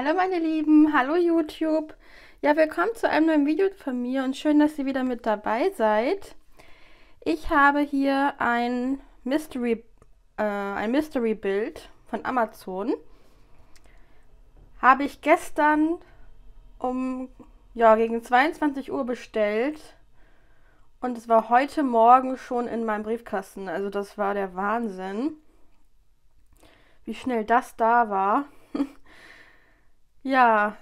Hallo meine Lieben, hallo YouTube. Ja, willkommen zu einem neuen Video von mir und schön, dass ihr wieder mit dabei seid. Ich habe hier ein Mystery, äh, ein Mystery Bild von Amazon. Habe ich gestern um ja, gegen 22 Uhr bestellt und es war heute Morgen schon in meinem Briefkasten. Also das war der Wahnsinn, wie schnell das da war. ja,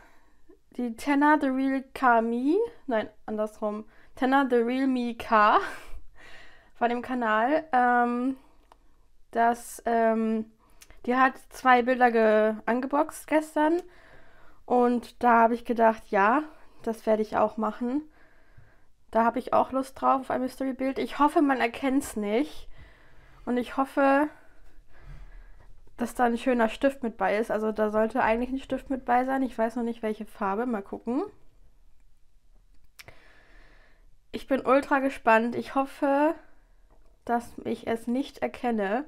die Tenna The Real Car Me, nein, andersrum, Tenna The Real Me Car von dem Kanal, ähm, das, ähm, die hat zwei Bilder ge angeboxt gestern und da habe ich gedacht, ja, das werde ich auch machen. Da habe ich auch Lust drauf auf ein Mystery-Bild. Ich hoffe, man erkennt es nicht. Und ich hoffe, dass da ein schöner Stift mit bei ist. Also da sollte eigentlich ein Stift mit bei sein. Ich weiß noch nicht, welche Farbe. Mal gucken. Ich bin ultra gespannt. Ich hoffe, dass ich es nicht erkenne.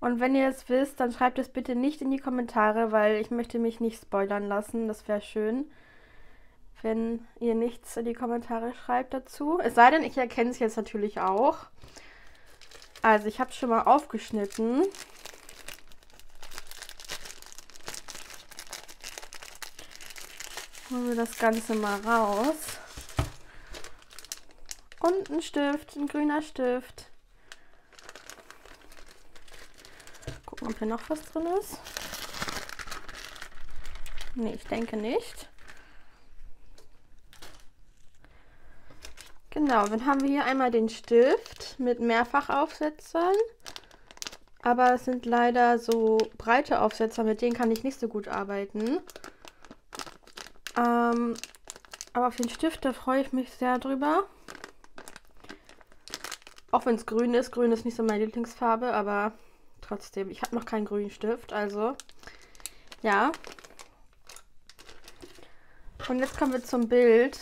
Und wenn ihr es wisst, dann schreibt es bitte nicht in die Kommentare, weil ich möchte mich nicht spoilern lassen. Das wäre schön wenn ihr nichts in die Kommentare schreibt dazu. Es sei denn, ich erkenne es jetzt natürlich auch. Also ich habe es schon mal aufgeschnitten. Holen wir das Ganze mal raus. Und ein Stift, ein grüner Stift. Gucken, ob hier noch was drin ist. Nee, ich denke nicht. Genau, dann haben wir hier einmal den Stift mit Mehrfachaufsetzern. Aber es sind leider so breite Aufsetzer, mit denen kann ich nicht so gut arbeiten. Ähm, aber auf den Stift, da freue ich mich sehr drüber. Auch wenn es grün ist. Grün ist nicht so meine Lieblingsfarbe, aber trotzdem. Ich habe noch keinen grünen Stift, also ja. Und jetzt kommen wir zum Bild.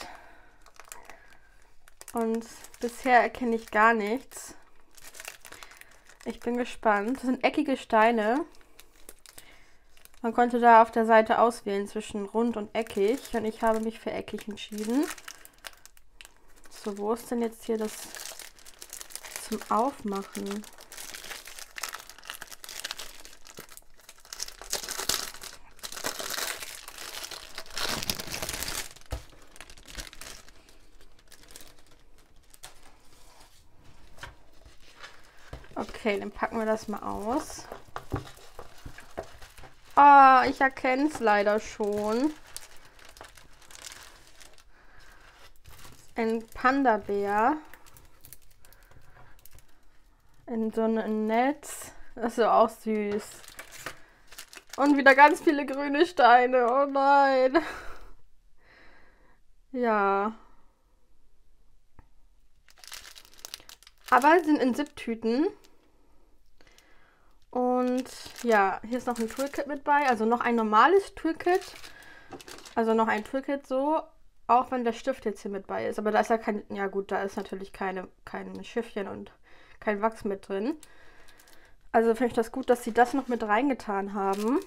Und bisher erkenne ich gar nichts. Ich bin gespannt. Das sind eckige Steine. Man konnte da auf der Seite auswählen zwischen rund und eckig. Und ich habe mich für eckig entschieden. So, wo ist denn jetzt hier das zum Aufmachen? Okay, dann packen wir das mal aus. Ah, ich erkenne es leider schon. Ein Panda-Bär. In so einem Netz. Das ist auch süß. Und wieder ganz viele grüne Steine. Oh nein. Ja. Aber sind in Zip-Tüten. Und ja, hier ist noch ein Toolkit mit bei. Also noch ein normales Toolkit. Also noch ein Toolkit so. Auch wenn der Stift jetzt hier mit bei ist. Aber da ist ja kein. Ja gut, da ist natürlich keine, kein Schiffchen und kein Wachs mit drin. Also finde ich das gut, dass sie das noch mit reingetan haben.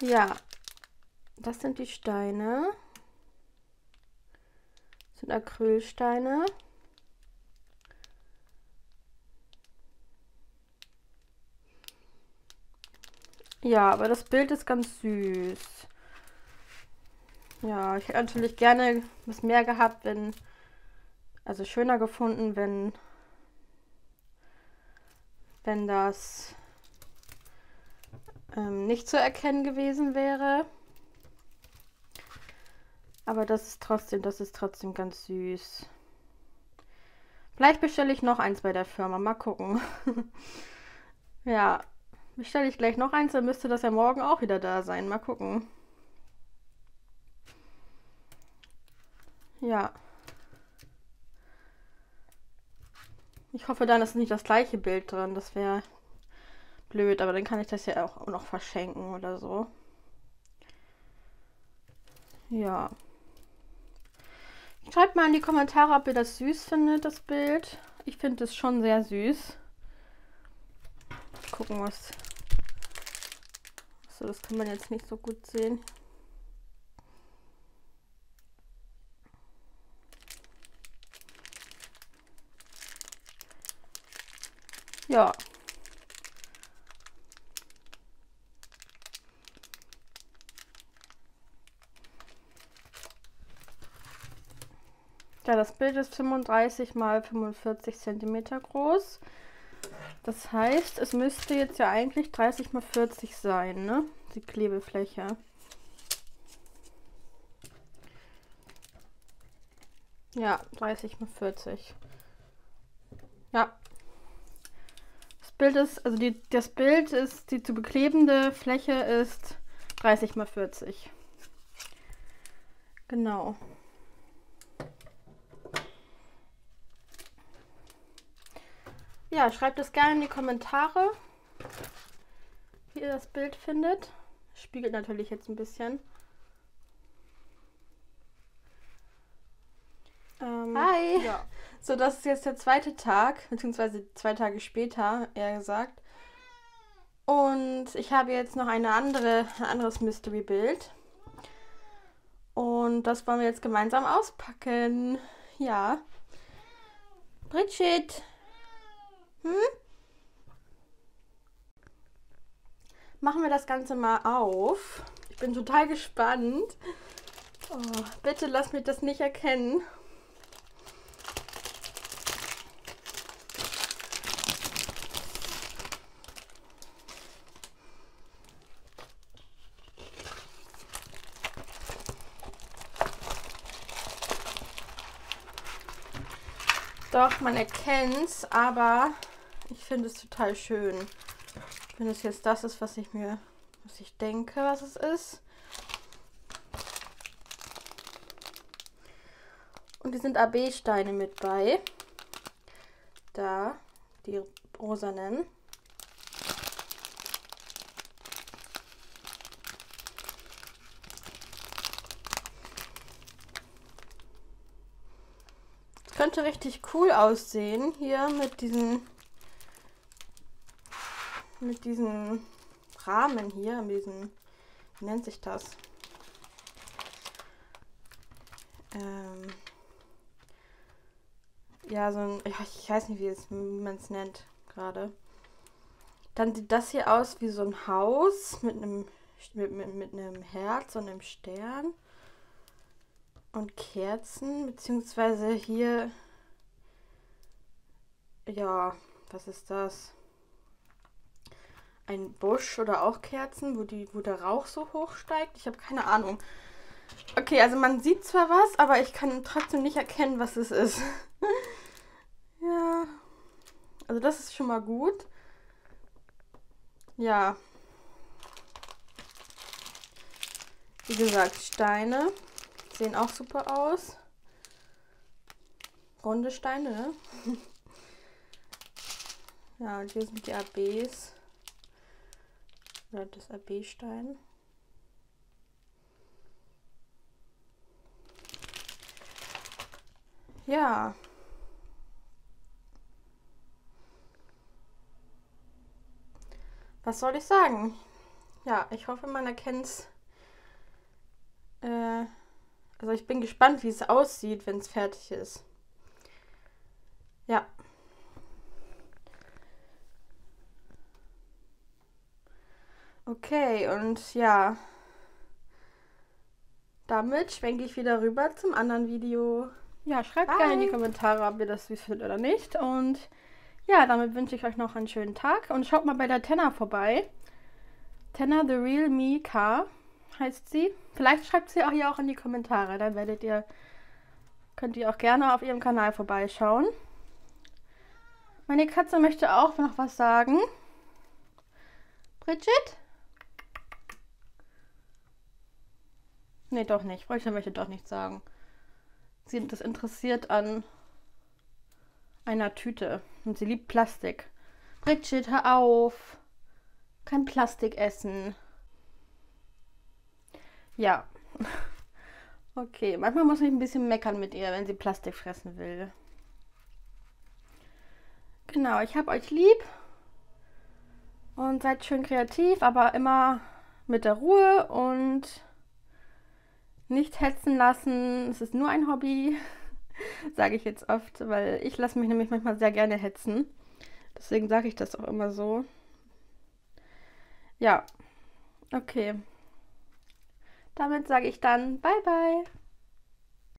Ja, das sind die Steine. Das sind Acrylsteine. Ja, aber das Bild ist ganz süß. Ja, ich hätte natürlich gerne was mehr gehabt, wenn, also schöner gefunden, wenn, wenn das ähm, nicht zu erkennen gewesen wäre. Aber das ist trotzdem, das ist trotzdem ganz süß. Vielleicht bestelle ich noch eins bei der Firma. Mal gucken. ja, Bestelle ich gleich noch eins, dann müsste das ja morgen auch wieder da sein. Mal gucken. Ja. Ich hoffe dann ist nicht das gleiche Bild drin. Das wäre blöd, aber dann kann ich das ja auch noch verschenken oder so. Ja. Schreibt mal in die Kommentare, ob ihr das süß findet, das Bild. Ich finde es schon sehr süß. Gucken, was So, das kann man jetzt nicht so gut sehen. Ja. Ja, das Bild ist 35 mal 45 cm groß. Das heißt, es müsste jetzt ja eigentlich 30 mal 40 sein, ne? Die Klebefläche. Ja, 30 mal 40. Ja. Das Bild ist, also die, das Bild ist, die zu beklebende Fläche ist 30 mal 40. Genau. Ja, schreibt es gerne in die Kommentare, wie ihr das Bild findet. Spiegelt natürlich jetzt ein bisschen. Ähm, Hi! Ja. So, das ist jetzt der zweite Tag, beziehungsweise zwei Tage später, eher gesagt. Und ich habe jetzt noch eine andere, ein anderes Mystery-Bild. Und das wollen wir jetzt gemeinsam auspacken. Ja. Bridget, hm? Machen wir das Ganze mal auf. Ich bin total gespannt. Oh, bitte lass mich das nicht erkennen. Doch, man erkennt es, aber ich finde es total schön. Wenn es jetzt das ist, was ich mir, was ich denke, was es ist. Und die sind AB-Steine mit bei. Da, die rosanen. könnte richtig cool aussehen hier mit diesen mit diesem Rahmen hier, mit diesem, wie nennt sich das? Ähm, ja, so ein, ich weiß nicht, wie, man es nennt gerade. Dann sieht das hier aus wie so ein Haus mit einem, mit, mit, mit einem Herz und einem Stern. Und Kerzen, beziehungsweise hier, ja, was ist das? Ein Busch oder auch Kerzen, wo, die, wo der Rauch so hoch steigt. Ich habe keine Ahnung. Okay, also man sieht zwar was, aber ich kann trotzdem nicht erkennen, was es ist. ja. Also das ist schon mal gut. Ja. Wie gesagt, Steine sehen auch super aus. Runde Steine, ne? ja, und hier sind die ABs. Oder das AB-Stein. Ja. Was soll ich sagen? Ja, ich hoffe, man erkennt es. Äh, also ich bin gespannt, wie es aussieht, wenn es fertig ist. Ja. Okay, und ja. Damit schwenke ich wieder rüber zum anderen Video. Ja, schreibt Bye. gerne in die Kommentare, ob ihr das süß findet oder nicht. Und ja, damit wünsche ich euch noch einen schönen Tag. Und schaut mal bei der Tenna vorbei. Tenna The Real Me Car heißt sie. Vielleicht schreibt sie auch hier auch in die Kommentare. Dann werdet ihr, könnt ihr auch gerne auf ihrem Kanal vorbeischauen. Meine Katze möchte auch noch was sagen. Bridget? Nee, doch nicht. Bräuchte möchte doch nichts sagen. Sie ist interessiert an einer Tüte. Und sie liebt Plastik. Bridget, hör auf. Kein Plastik essen. Ja. Okay, manchmal muss ich ein bisschen meckern mit ihr, wenn sie Plastik fressen will. Genau, ich hab euch lieb. Und seid schön kreativ, aber immer mit der Ruhe und nicht hetzen lassen. Es ist nur ein Hobby, sage ich jetzt oft, weil ich lasse mich nämlich manchmal sehr gerne hetzen. Deswegen sage ich das auch immer so. Ja, okay. Damit sage ich dann Bye bye.